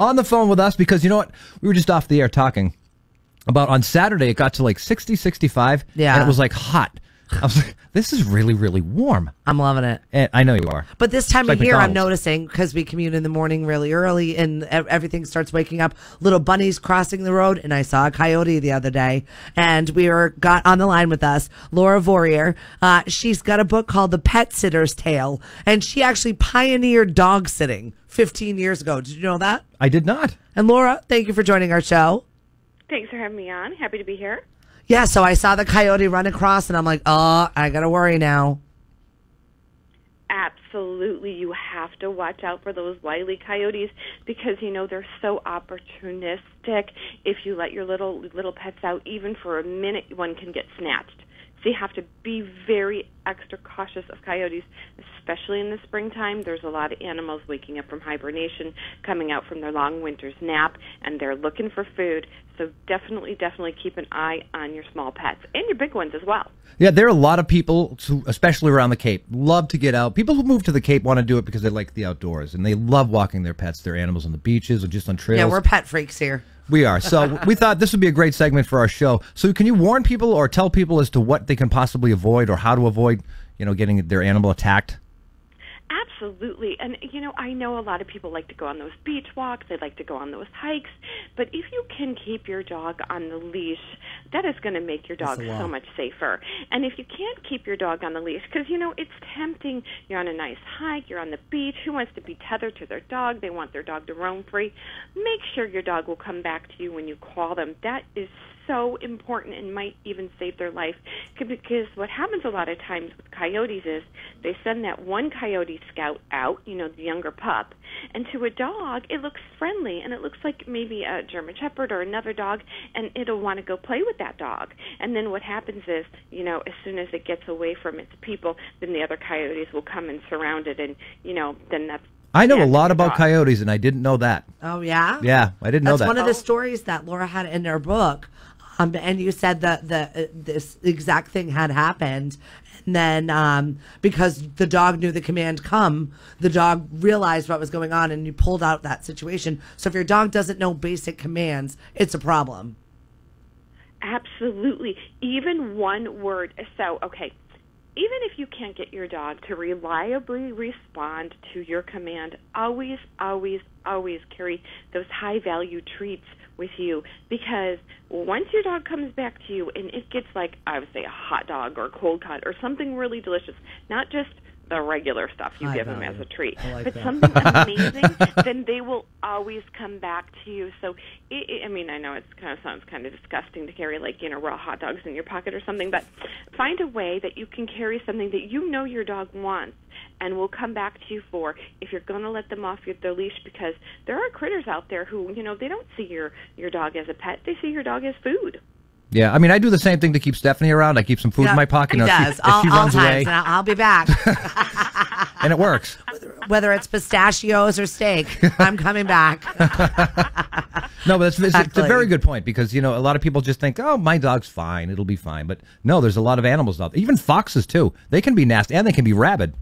on the phone with us because you know what? We were just off the air talking about on Saturday it got to like 60, 65. Yeah. And it was like hot. I was like, this is really, really warm. I'm loving it. And I know you are. But this time It's like of year, I'm noticing because we commute in the morning really early and e- everything starts waking up. Little bunnies crossing the road, and I saw a coyote the other day, and we were got on the line with us, Laura Vorreyer. Uh, she's got a book called The Pet Sitter's Tale, and she actually pioneered dog sitting 15 years ago. Did you know that? I did not. And Laura, thank you for joining our show. Thanks for having me on. Happy to be here. Yeah, so I saw the coyote run across, and I'm like, oh, I gotta worry now. Absolutely, you have to watch out for those wily coyotes because you know they're so opportunistic. If you let your little little pets out even for a minute, one can get snatched. So you have to be very extra cautious of coyotes, especially in the springtime. There's a lot of animals waking up from hibernation, coming out from their long winter's nap, and they're looking for food. So definitely, definitely keep an eye on your small pets and your big ones as well. Yeah, there are a lot of people, especially around the Cape, love to get out. People who move to the Cape want to do it because they like the outdoors and they love walking their pets, their animals on the beaches or just on trails. Yeah, we're pet freaks here. We are. So we thought this would be a great segment for our show. So can you warn people or tell people as to what they can possibly avoid or how to avoid, you know, getting their animal attacked? Absolutely. And, you know, I know a lot of people like to go on those beach walks, they like to go on those hikes, but if you can keep your dog on the leash, that is going to make your dog so much safer. And if you can't keep your dog on the leash, because, you know, it's tempting, you're on a nice hike, you're on the beach, who wants to be tethered to their dog? They want their dog to roam free. Make sure your dog will come back to you when you call them. That is so important and might even save their life because what happens a lot of times with coyotes is they send that one coyote scout out, you know, the younger pup, and to a dog it looks friendly and it looks like maybe a German shepherd or another dog and it'll want to go play with that dog. And then what happens is, you know, as soon as it gets away from its people, then the other coyotes will come and surround it and, you know, then that's I know the a lot about dog. coyotes and I didn't know that. Oh, yeah? Yeah, I didn't know That's that. one of the oh. stories that Laura had in her book. Um, and you said that the uh, this exact thing had happened, and then um, because the dog knew the command "come," the dog realized what was going on, and you pulled out that situation. So if your dog doesn't know basic commands, it's a problem. Absolutely. Even one word. So, okay. Even if you can't get your dog to reliably respond to your command, always, always, always carry those high value treats with you because once your dog comes back to you and it gets like, I would say, a hot dog or a cold cut or something really delicious, not just the regular stuff you High give them as a treat, like but that. something amazing, then they will always come back to you. So, it, it, I mean, I know it kind of sounds kind of disgusting to carry like you know raw hot dogs in your pocket or something, but find a way that you can carry something that you know your dog wants and we'll come back to you for if you're going to let them off their leash because there are critters out there who you know they don't see your your dog as a pet; they see your dog as food. Yeah, I mean, I do the same thing to keep Stephanie around. I keep some food in my pocket. He you know, if she- does if all, she all runs times, away, and I'll, I'll be back. and it works. Whether it's pistachios or steak, I'm coming back. No, but it's, it's, it's a very good point because you know a lot of people just think, "Oh, my dog's fine; it'll be fine." But no, there's a lot of animals out there. Even foxes too. They can be nasty and they can be rabid.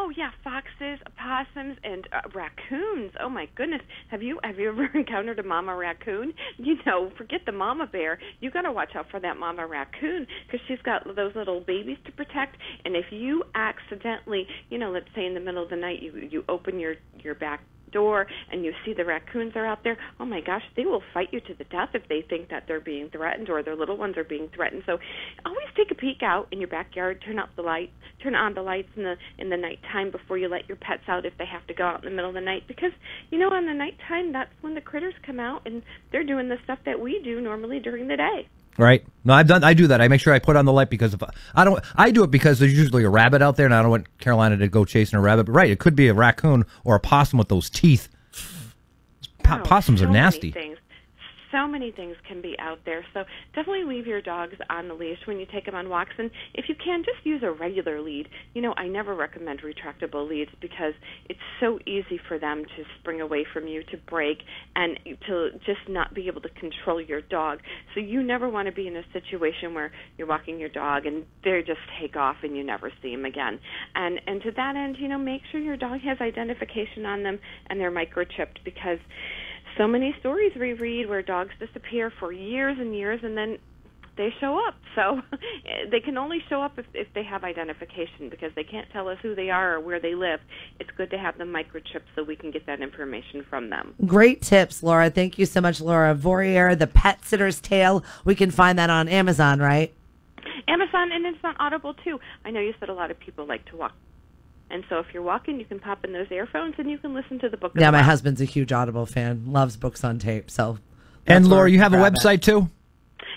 Oh yeah, foxes, opossums, and uh, raccoons. Oh my goodness, have you have you ever encountered a mama raccoon? You know, forget the mama bear. You got to watch out for that mama raccoon because she's got those little babies to protect. And if you accidentally, you know, let's say in the middle of the night, you you open your your back door and you see the raccoons are out there, oh my gosh, they will fight you to the death if they think that they're being threatened or their little ones are being threatened. So always take a peek out in your backyard, turn out the light, turn on the lights in the in the nighttime before you let your pets out if they have to go out in the middle of the night because you know on the nighttime that's when the critters come out and they're doing the stuff that we do normally during the day. Right? No, I've done. I do that. I make sure I put on the light because if I don't, I do it because there's usually a rabbit out there, and I don't want Carolina to go chasing a rabbit. But right, it could be a raccoon or a possum with those teeth. Po- Oh, possums so are nasty. Things. So many things can be out there. So definitely leave your dogs on the leash when you take them on walks. And if you can, just use a regular lead. You know, I never recommend retractable leads because it's so easy for them to spring away from you, to break, and to just not be able to control your dog. So you never want to be in a situation where you're walking your dog and they just take off and you never see them again. And and to that end, you know, make sure your dog has identification on them and they're microchipped because so many stories we read where dogs disappear for years and years and then they show up. So they can only show up if, if they have identification because they can't tell us who they are or where they live. It's good to have them microchipped so we can get that information from them. Great tips, Laura. Thank you so much, Laura Vorreyer, The Pet Sitter's Tale. We can find that on Amazon, right? Amazon and it's on Audible too. I know you said a lot of people like to walk and so if you're walking, you can pop in those earphones and you can listen to the book. Yeah, my husband's a huge Audible fan, loves books on tape. So, and Laura, you have a website it. too.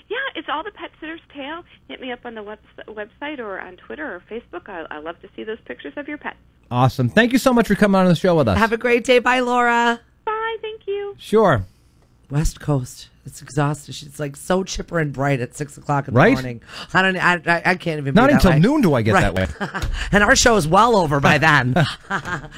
Yeah, it's all the Pet Sitter's Tale. Hit me up on the web- website or on Twitter or Facebook. I, I love to see those pictures of your pets. Awesome. Thank you so much for coming on the show with us. Have a great day. Bye, Laura. Bye. Thank you. Sure. West Coast. It's exhausted. She's like so chipper and bright at six o'clock in the right? morning. I don't. I, I, I can't even. Not until way. noon do I get right. that way. and our show is well over by then.